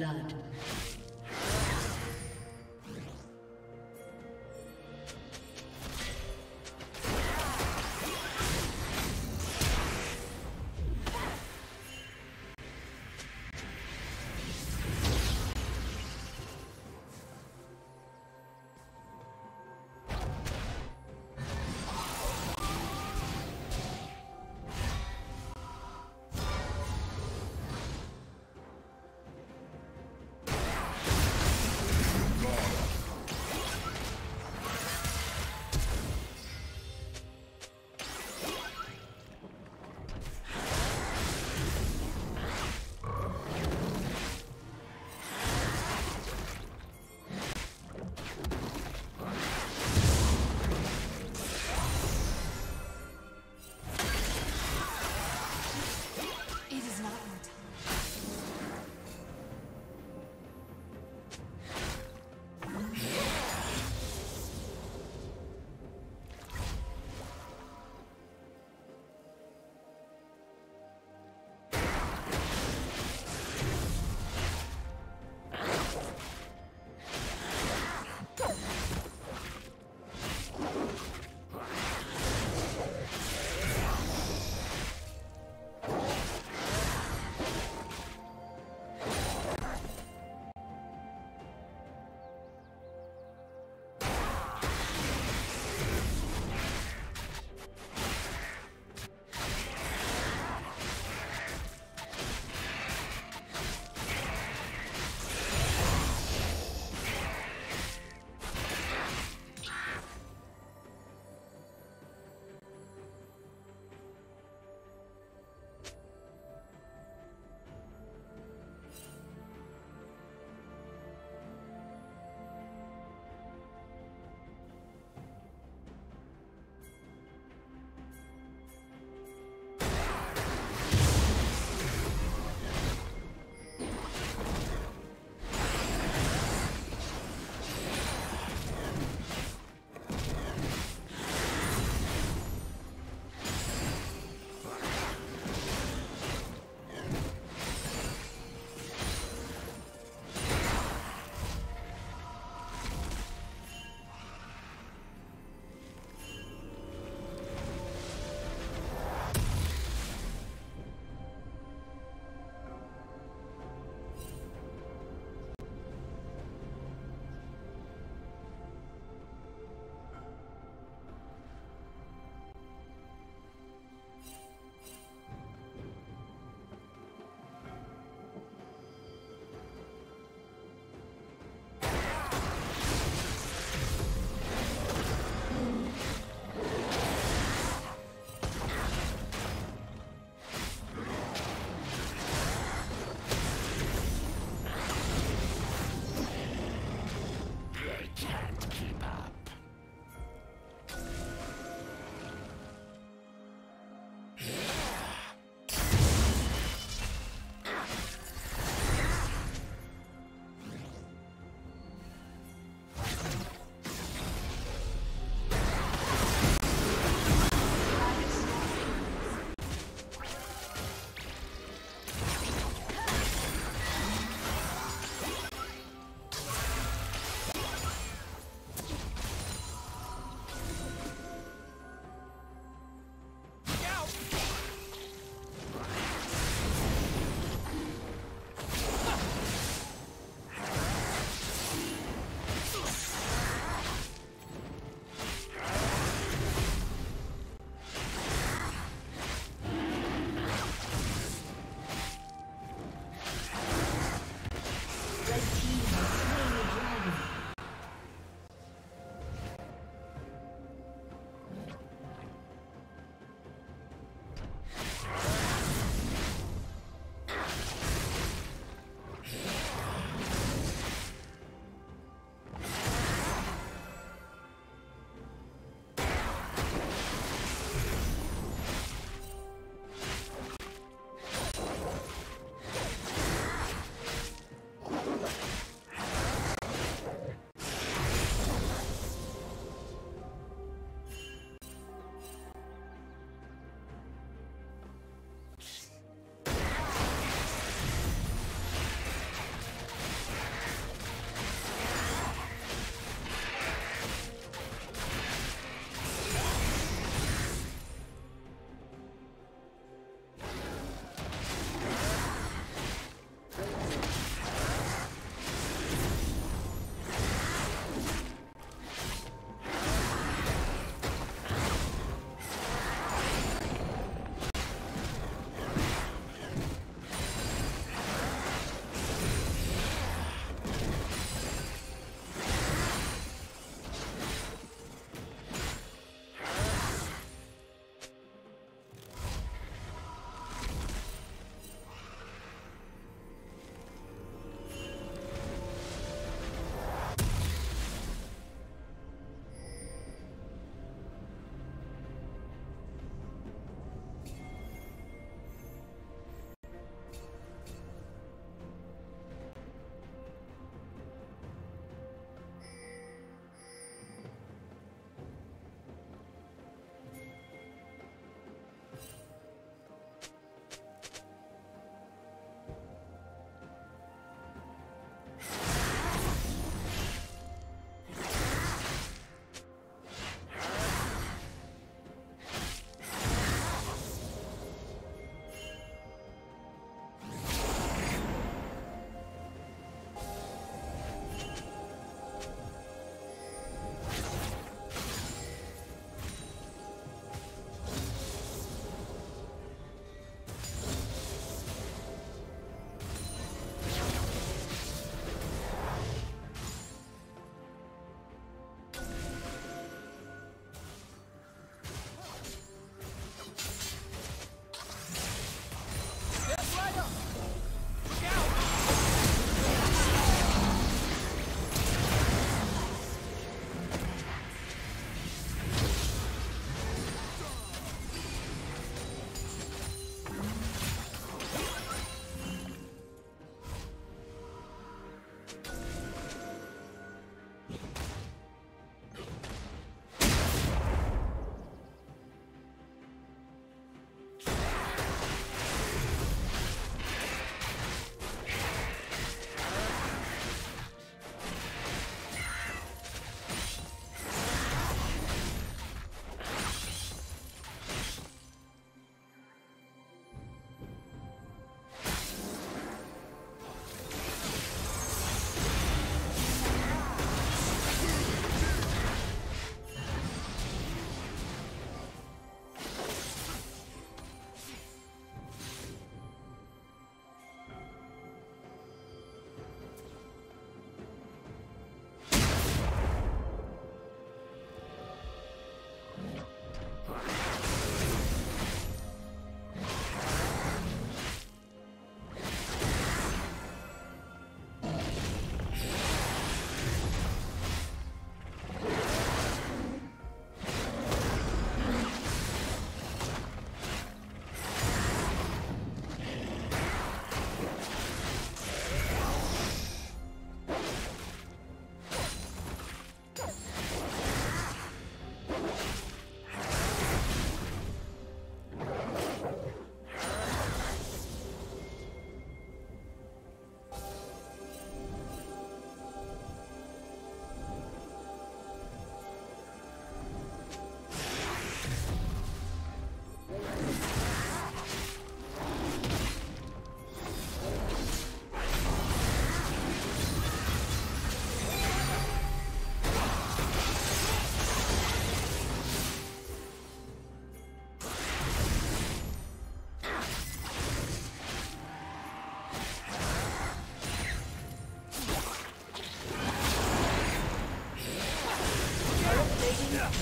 Blood.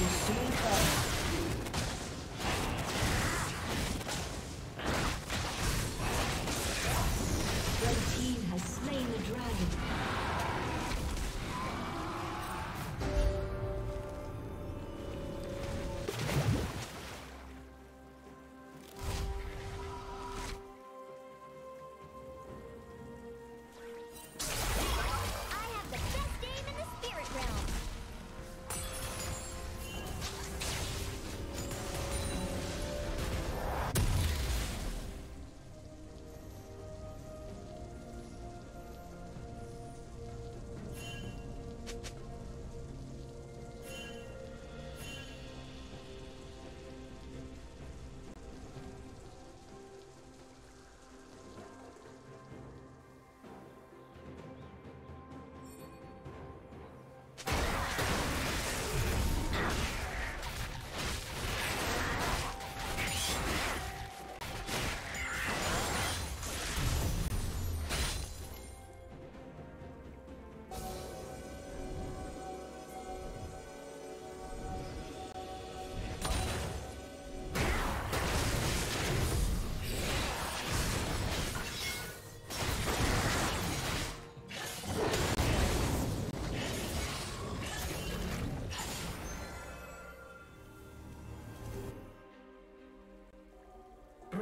Soon fall.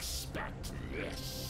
Expect this.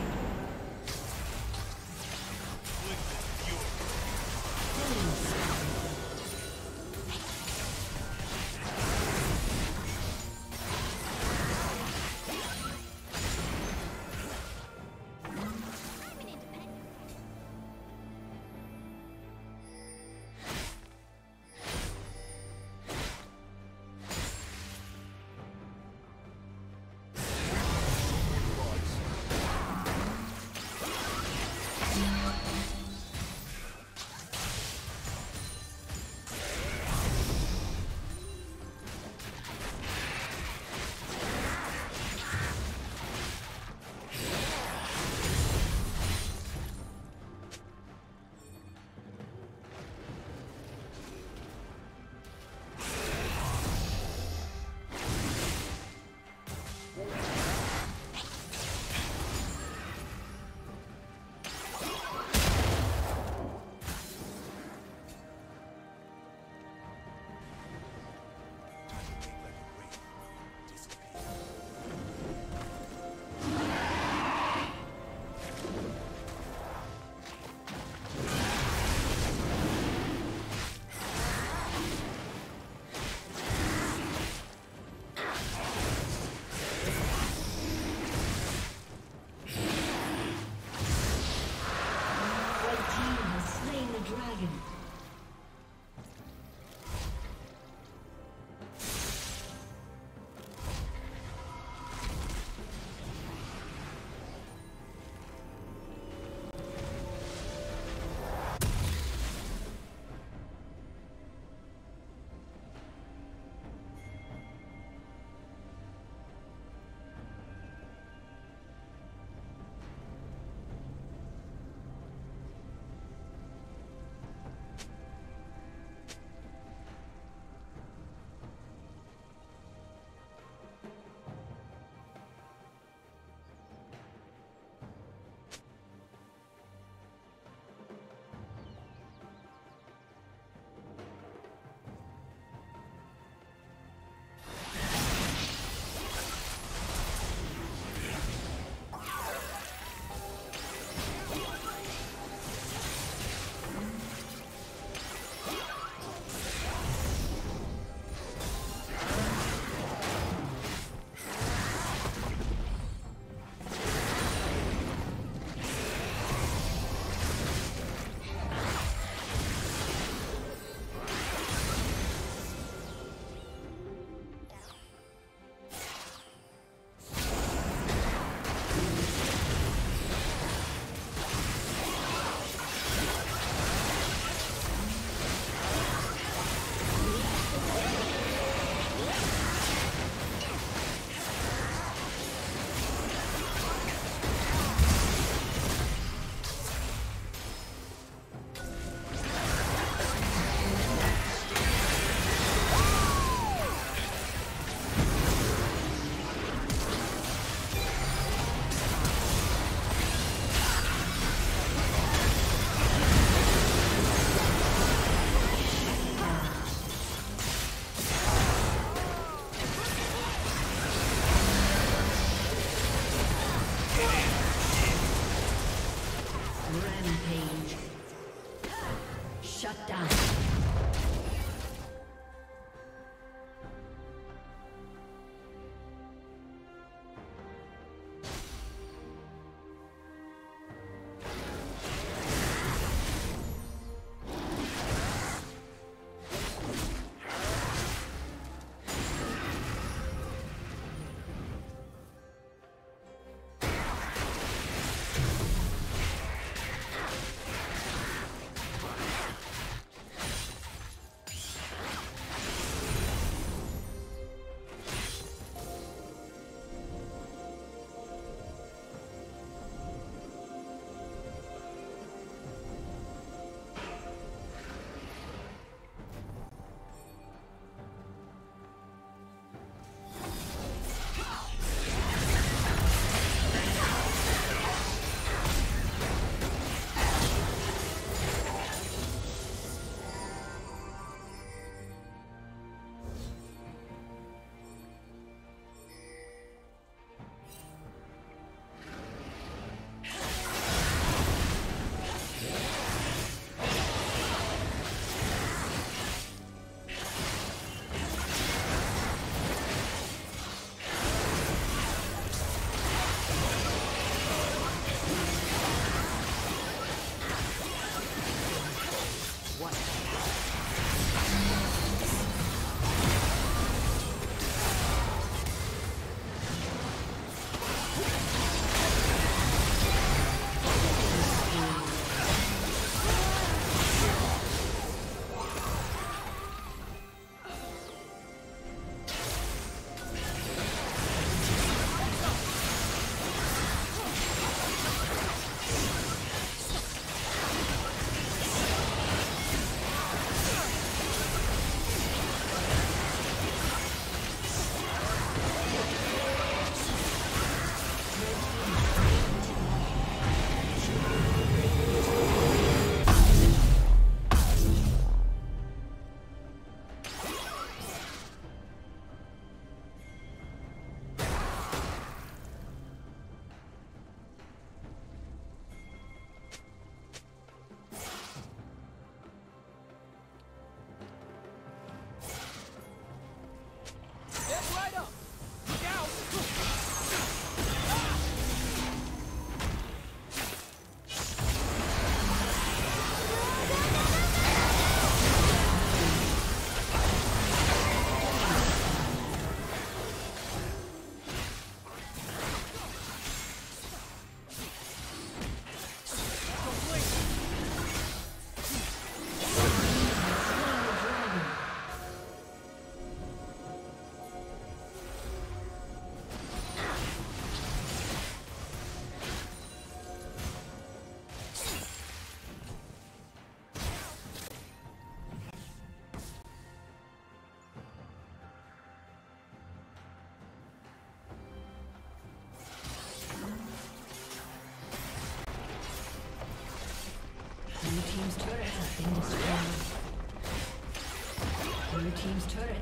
Light up!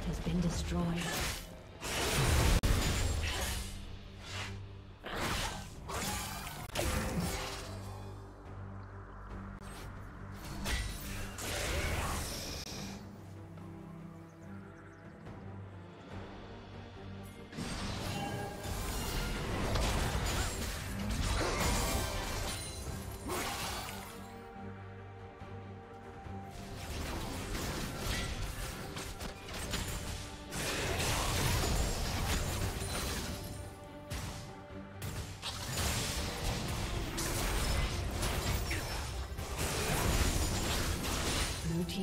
Has been destroyed.